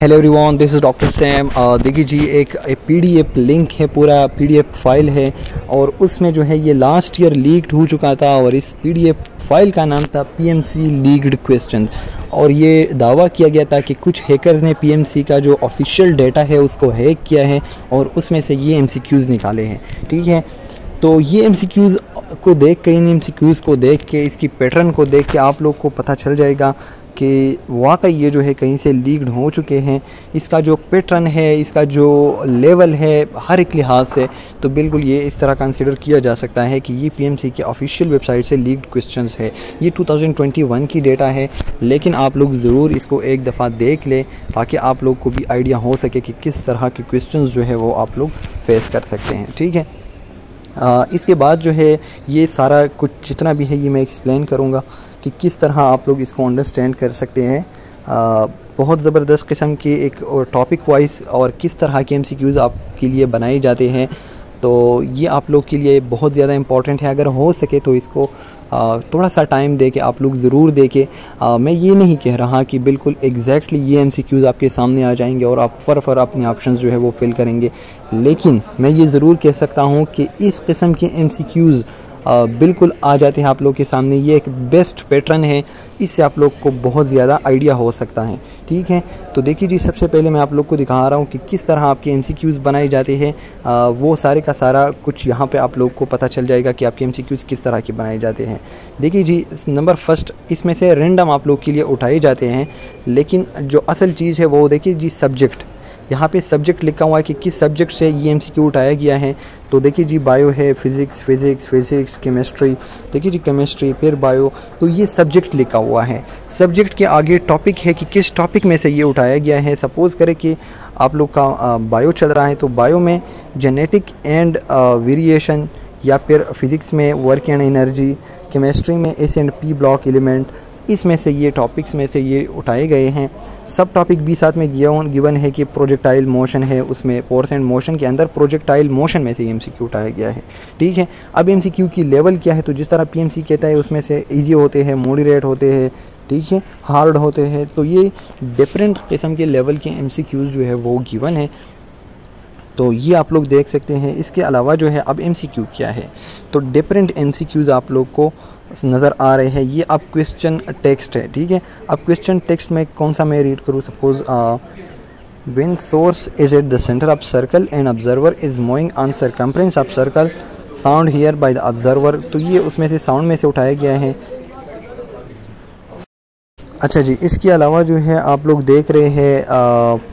Hello everyone this is doctor Sam देखिए जी, एक पीडीएफ लिंक है, पूरा पीडीएफ फ़ाइल है, और उसमें जो है ये लास्ट ईयर लीक्ड हो चुका था, और इस पीडीएफ फ़ाइल का नाम था पीएमसी लीक्ड क्वेश्चन और ये दावा किया गया था कि कुछ हैकर्स ने पीएमसी का जो ऑफिशियल डेटा है, उसको हैक किया है, और उसमें से ये एमसीक्यूज़ निकाले हैं. ठीक है? तो ये एमसीक्यूज़ को देख के, इन एमसीक्यूज़ को देख के, इसकी पैटर्न को देख के आप लोग को पता चल जाएगा कि वाकई ये जो है कहीं से लीक्ड हो चुके हैं। इसका जो पैटर्न है, इसका जो लेवल है, हर एक लिहाज से तो बिल्कुल ये इस तरह कंसिडर किया जा सकता है कि ये पीएमसी के ऑफिशियल वेबसाइट से लीक्ड क्वेश्चंस है। ये 2021 की डेटा है, लेकिन आप लोग ज़रूर इसको एक दफ़ा देख लें ताकि आप लोग को भी आइडिया हो सके कि किस तरह के क्वेश्चन जो है वो आप लोग फेस कर सकते हैं। ठीक है? आ, इसके बाद जो है ये सारा कुछ जितना भी है ये मैं एक्सप्लेन करूँगा कि किस तरह आप लोग इसको अंडरस्टैंड कर सकते हैं। बहुत ज़बरदस्त किस्म के एक टॉपिक वाइज और किस तरह के एम आपके लिए बनाए जाते हैं। तो ये आप लोग के लिए बहुत ज़्यादा इंपॉर्टेंट है। अगर हो सके तो इसको थोड़ा सा टाइम दे के आप लोग ज़रूर दे देखें मैं ये नहीं कह रहा कि बिल्कुल एग्जैक्टली ये एम आपके सामने आ जाएँगे और आप फ़र फ़र अपने ऑप्शन जो है वो फिल करेंगे। लेकिन मैं ये ज़रूर कह सकता हूँ कि इस किस्म के एम बिल्कुल आ जाते हैं आप लोग के सामने। ये एक बेस्ट पैटर्न है। इससे आप लोग को बहुत ज़्यादा आइडिया हो सकता है। ठीक है? तो देखिए जी, सबसे पहले मैं आप लोग को दिखा रहा हूँ कि किस तरह आपके एम बनाए जाते हैं। वो सारे का सारा कुछ यहाँ पे आप लोग को पता चल जाएगा कि आपके एम किस तरह के बनाए जाते हैं। देखिए जी, नंबर फ़र्स्ट इसमें से रेंडम आप लोग के लिए उठाए जाते हैं। लेकिन जो असल चीज़ है वो देखिए जी सब्जेक्ट यहाँ पे सब्जेक्ट लिखा हुआ है कि किस सब्जेक्ट से ये एम सी क्यू उठाया गया है। तो देखिए जी बायो है फिज़िक्स फिज़िक्स फिज़िक्स केमिस्ट्री देखिए जी केमिस्ट्री फिर बायो तो ये सब्जेक्ट लिखा हुआ है। सब्जेक्ट के आगे टॉपिक है कि किस टॉपिक में से ये उठाया गया है। सपोज़ करें कि आप लोग का बायो चल रहा है तो बायो में जेनेटिक एंड वेरिएशन या फिर फिज़िक्स में वर्क एंड एनर्जी केमिस्ट्री में S and P block element इसमें से ये टॉपिक्स में से ये उठाए गए हैं। सब टॉपिक भी साथ में गिवन है कि प्रोजेक्टाइल मोशन है, उसमें फोर्स एंड मोशन के अंदर प्रोजेक्टाइल मोशन में से एम सी उठाया गया है। ठीक है? अब एम सी की लेवल क्या है? तो जिस तरह पी एम सी कहता है, उसमें से ईजी होते हैं मोडरेट होते हैं, ठीक है? हार्ड होते हैं। तो ये डिफरेंट किस्म के लेवल के एम सी क्यूज़ जो है, वो गिवन है। तो ये आप लोग देख सकते हैं। इसके अलावा जो है, अब एमसीक्यू क्या है? तो डिफरेंट एम आप लोग को नज़र आ रहे हैं। ये अब क्वेश्चन टेक्स्ट है, ठीक है? अब क्वेश्चन टेक्स्ट में कौन सा मैं रीड करूँ? Suppose one source is at the centre of circle and observer is moving on circumference of circle sound hear by the observer तो ये उसमें से साउंड में से उठाया गया है। अच्छा जी, इसके अलावा जो है, आप लोग देख रहे हैं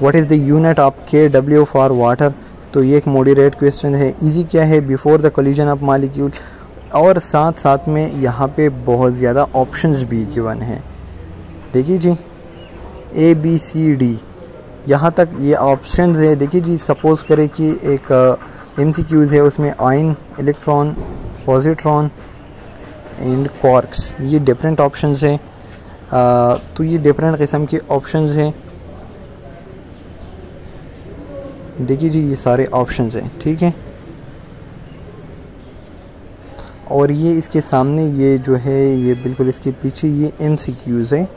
what is the unit of K W for water तो ये एक मोडिरेट क्वेश्चन है। इजी क्या है? Before the collision of molecule और साथ साथ में यहाँ पे बहुत ज़्यादा ऑप्शंस भी गिवन हैं। देखिए जी। ए बी सी डी यहाँ तक ये ऑप्शन है। देखिए जी सपोज़ करें कि एक एम सी क्यूज़ है। उसमें ion electron positron and quarks ये डिफरेंट ऑप्शंस हैं। तो ये डिफरेंट किस्म के ऑप्शंस हैं। देखिए जी, ये सारे ऑप्शंस हैं, ठीक है? और ये इसके सामने ये जो है, ये बिल्कुल इसके पीछे ये एम सी क्यूज़ है।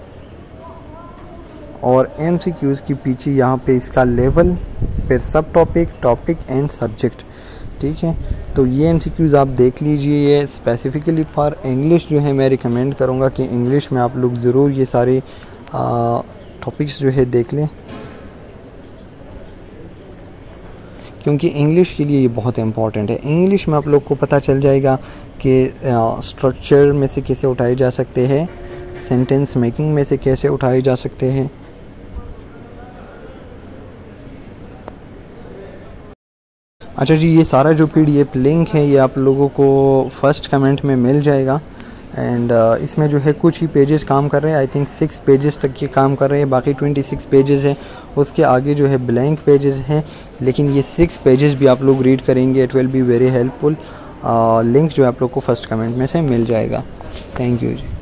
और एम सी क्यूज़ के पीछे यहाँ पे इसका लेवल फिर सब टॉपिक टॉपिक एंड सब्जेक्ट ठीक है? तो ये एम सी क्यूज़ आप देख लीजिए ये स्पेसिफ़िकली फॉर इंग्लिश जो है, मैं रिकमेंड करूँगा कि इंग्लिश में आप लोग ज़रूर ये सारे टॉपिक्स जो है देख लें। क्योंकि इंग्लिश के लिए ये बहुत इंपॉर्टेंट है। इंग्लिश में आप लोग को पता चल जाएगा कि स्ट्रक्चर में से कैसे उठाए जा सकते हैं सेंटेंस मेकिंग में से कैसे उठाए जा सकते हैं। अच्छा जी, ये सारा जो पीडीएफ लिंक है, ये आप लोगों को फ़र्स्ट कमेंट में मिल जाएगा। एंड uh, इसमें जो है कुछ ही पेजेस काम कर रहे हैं। आई थिंक सिक्स पेजेस तक ये काम कर रहे हैं। बाकी ट्वेंटी सिक्स पेजेस हैं। उसके आगे जो है ब्लैंक पेजेस हैं। लेकिन ये सिक्स पेजेस भी आप लोग रीड करेंगे। It will be very helpful link जो है आप लोग को फ़र्स्ट कमेंट में से मिल जाएगा। Thank you ji.